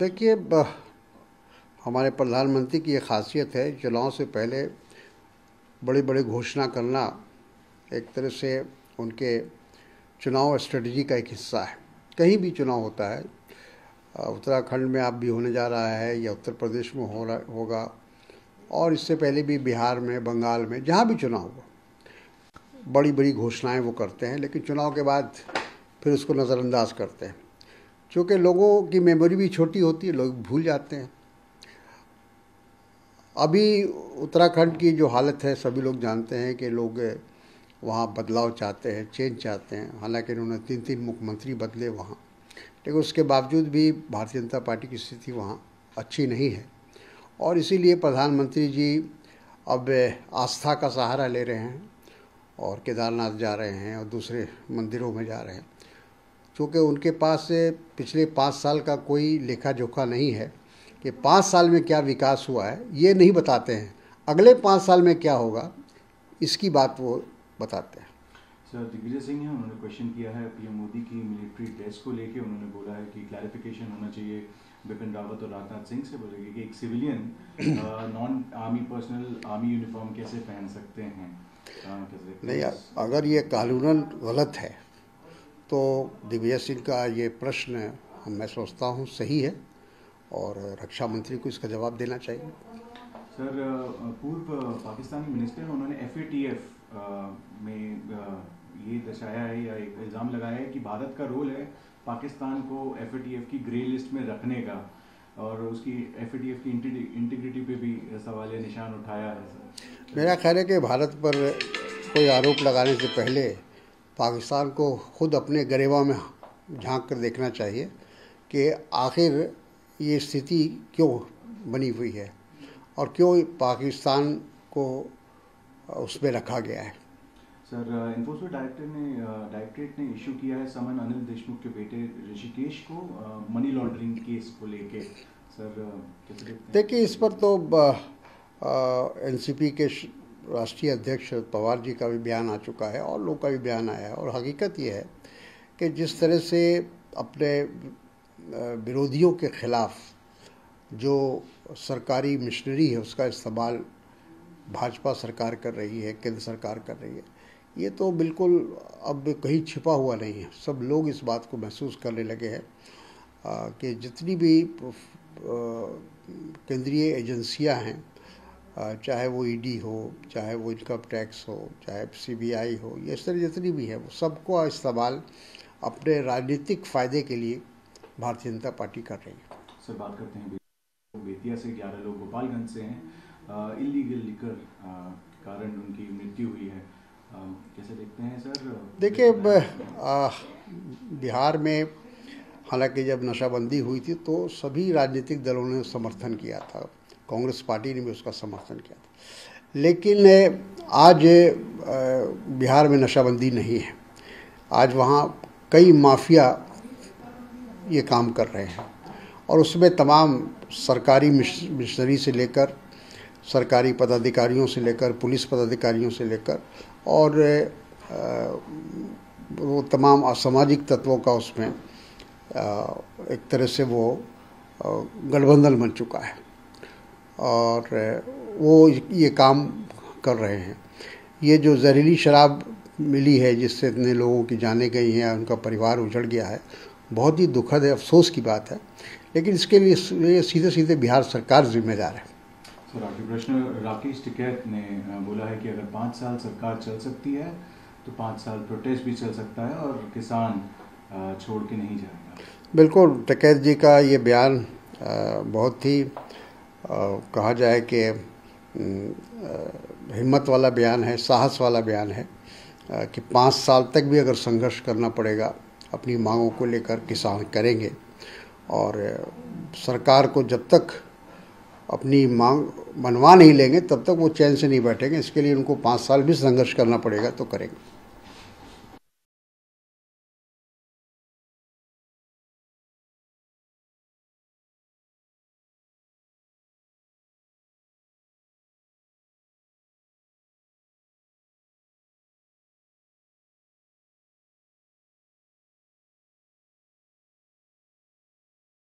देखिए हमारे प्रधानमंत्री की ये खासियत है, चुनाव से पहले बड़ी बड़ी घोषणा करना एक तरह से उनके चुनाव स्ट्रेटजी का एक हिस्सा है। कहीं भी चुनाव होता है उत्तराखंड में आप भी होने जा रहा है या उत्तर प्रदेश में हो रहा होगा, और इससे पहले भी बिहार में, बंगाल में, जहाँ भी चुनाव हुआ बड़ी बड़ी घोषणाएँ वो करते हैं, लेकिन चुनाव के बाद फिर उसको नज़रअंदाज करते हैं। क्योंकि लोगों की मेमोरी भी छोटी होती है, लोग भूल जाते हैं। अभी उत्तराखंड की जो हालत है, सभी लोग जानते हैं कि लोग वहाँ बदलाव चाहते हैं, चेंज चाहते हैं। हालाँकि उन्होंने तीन तीन मुख्यमंत्री बदले वहाँ। लेकिन उसके बावजूद भी भारतीय जनता पार्टी की स्थिति वहाँ अच्छी नहीं है। और इसीलिए प्रधानमंत्री जी अब आस्था का सहारा ले रहे हैं और केदारनाथ जा रहे हैं और दूसरे मंदिरों में जा रहे हैं। क्योंकि उनके पास पिछले पाँच साल का कोई लेखा जोखा नहीं है कि पाँच साल में क्या विकास हुआ है ये नहीं बताते हैं। अगले पाँच साल में क्या होगा इसकी बात वो बताते हैं। सर दिग्विजय सिंह हैं उन्होंने क्वेश्चन किया है पीएम मोदी की मिलिट्री ड्रेस को लेके उन्होंने बोला है कि क्लैरिफिकेशन होना चाहिए। बिपिन रावत और राजनाथ सिंह से बोलेंगे कि एक civilian non army personnel army uniform कैसे पहन सकते हैं? कैसे नहीं अगर ये कानूनन गलत है तो दिग्विजय सिंह का ये प्रश्न हम मैं सोचता हूँ सही है और रक्षा मंत्री को इसका जवाब देना चाहिए। सर पूर्व पाकिस्तानी मिनिस्टर उन्होंने एफएटीएफ में ये दर्शाया है या एक इल्ज़ाम लगाया है कि भारत का रोल है पाकिस्तान को एफएटीएफ की ग्रे लिस्ट में रखने का और उसकी एफएटीएफ की इंटीग्रिटी पे भी सवाल निशान उठाया है सर। मेरा ख्याल है कि भारत पर कोई आरोप लगाने से पहले पाकिस्तान को खुद अपने गरेबा में झाँक कर देखना चाहिए कि आखिर ये स्थिति क्यों बनी हुई है और क्यों पाकिस्तान को उसमें रखा गया है। सर इन्फोर्समेंट डायरेक्टर ने डायरेक्टरेट ने इशू किया है समन अनिल देशमुख के बेटे ऋषिकेश को मनी लॉन्ड्रिंग केस को लेके। सर देखिए इस पर तो एनसीपी के राष्ट्रीय अध्यक्ष शरद पवार जी का भी बयान आ चुका है, और लोग का भी बयान आया है। और हकीकत ये है कि जिस तरह से अपने विरोधियों के खिलाफ जो सरकारी मिशनरी है, उसका इस्तेमाल भाजपा सरकार कर रही है, केंद्र सरकार कर रही है, ये तो बिल्कुल अब कहीं छिपा हुआ नहीं है। सब लोग इस बात को महसूस करने लगे हैं कि जितनी भी केंद्रीय एजेंसियाँ हैं चाहे वो ईडी हो चाहे वो इनकम टैक्स हो चाहे सीबीआई हो ये इस तरह जितनी भी है वो सबको इस्तेमाल अपने राजनीतिक फ़ायदे के लिए भारतीय जनता पार्टी कर रही है। सर बात करते हैं बेतिया से 11 लोग गोपालगंज से हैं। इलीगल लिकर कारण उनकी मृत्यु हुई है। कैसे देखते हैं सर? देखिए बिहार में हालाँकि जब नशाबंदी हुई थी तो सभी राजनीतिक दलों ने समर्थन किया था। कांग्रेस पार्टी ने भी उसका समर्थन किया था। लेकिन आज बिहार में नशाबंदी नहीं है। आज वहाँ कई माफिया ये काम कर रहे हैं। और उसमें तमाम सरकारी मिश- मिशनरी से लेकर, सरकारी पदाधिकारियों से लेकर, पुलिस पदाधिकारियों से लेकर, और वो तमाम असामाजिक तत्वों का उसमें एक तरह से वो गठबंधन बन चुका है। और वो ये काम कर रहे हैं। ये जो जहरीली शराब मिली है, जिससे इतने लोगों की जाने गई हैं, उनका परिवार उजड़ गया है, बहुत ही दुखद है, अफसोस की बात है। लेकिन इसके लिए सीधे सीधे बिहार सरकार जिम्मेदार है। सर आखिरी प्रश्न, राकेश टिकैत ने बोला है कि अगर पाँच साल सरकार चल सकती है तो पाँच साल प्रोटेस्ट भी चल सकता है और किसान छोड़ के नहीं जाएगा। बिल्कुल, टिकैत जी का ये बयान बहुत ही कहा जाए कि हिम्मत वाला बयान है, साहस वाला बयान है कि पाँच साल तक भी अगर संघर्ष करना पड़ेगा, अपनी मांगों को लेकर किसान करेंगे। और सरकार को जब तक अपनी मांग मनवा नहीं लेंगे, तब तक वो चैन से नहीं बैठेंगे, इसके लिए उनको पाँच साल भी संघर्ष करना पड़ेगा तो करेंगे।